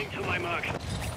Getting to my mark.